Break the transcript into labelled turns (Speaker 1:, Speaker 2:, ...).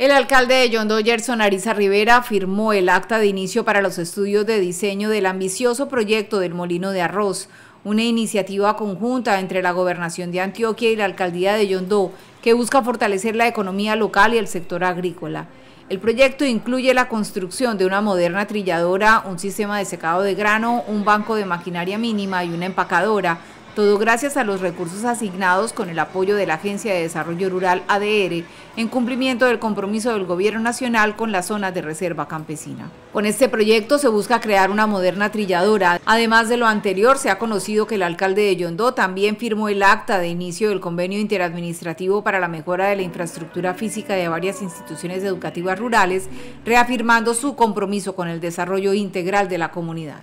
Speaker 1: El alcalde de Yondo, Gerson Ariza Rivera, firmó el acta de inicio para los estudios de diseño del ambicioso proyecto del Molino de Arroz, una iniciativa conjunta entre la Gobernación de Antioquia y la Alcaldía de Yondó, que busca fortalecer la economía local y el sector agrícola. El proyecto incluye la construcción de una moderna trilladora, un sistema de secado de grano, un banco de maquinaria mínima y una empacadora, todo gracias a los recursos asignados con el apoyo de la Agencia de Desarrollo Rural ADR en cumplimiento del compromiso del Gobierno Nacional con las zonas de reserva campesina. Con este proyecto se busca crear una moderna trilladora. Además de lo anterior, se ha conocido que el alcalde de Yondó también firmó el acta de inicio del convenio interadministrativo para la mejora de la infraestructura física de varias instituciones educativas rurales, reafirmando su compromiso con el desarrollo integral de la comunidad.